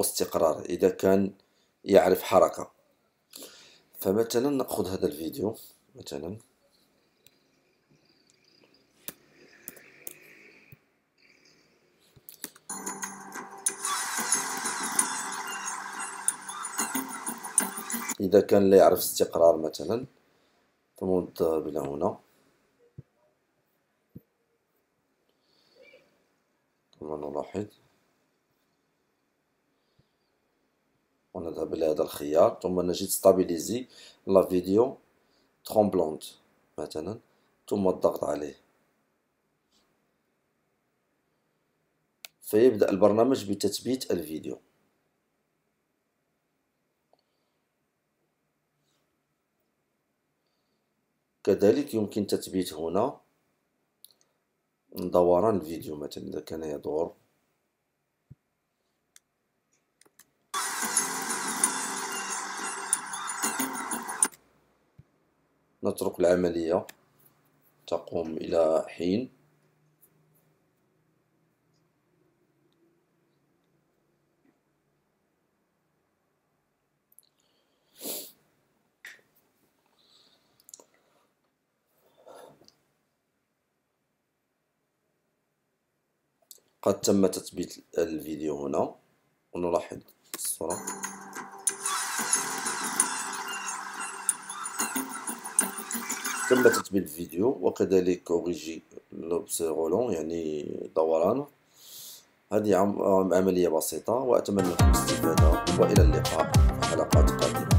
استقرار إذا كان يعرف حركة. فمثلا نأخذ هذا الفيديو مثلا. إذا كان لا يعرف استقرار مثلا. نذهب إلى هنا. ثم نلاحظ. ونذهب إلى هذا الخيار ثم نجد stabiliser la vidéo tremblante مثلا ثم الضغط عليه فيبدأ البرنامج بتثبيت الفيديو. كذلك يمكن تثبيت هنا. دوران الفيديو مثلا إذا كان يدور. نترك العملية. تقوم إلى حين. قد تم تثبيت الفيديو هنا. ونلاحظ الصورة. تم تثبيت الفيديو وكذلك أوريجي لوبسيرولون يعني دوران. هذه عملية بسيطة وأتمنى لكم الاستفادة وإلى اللقاء في حلقات قادمة.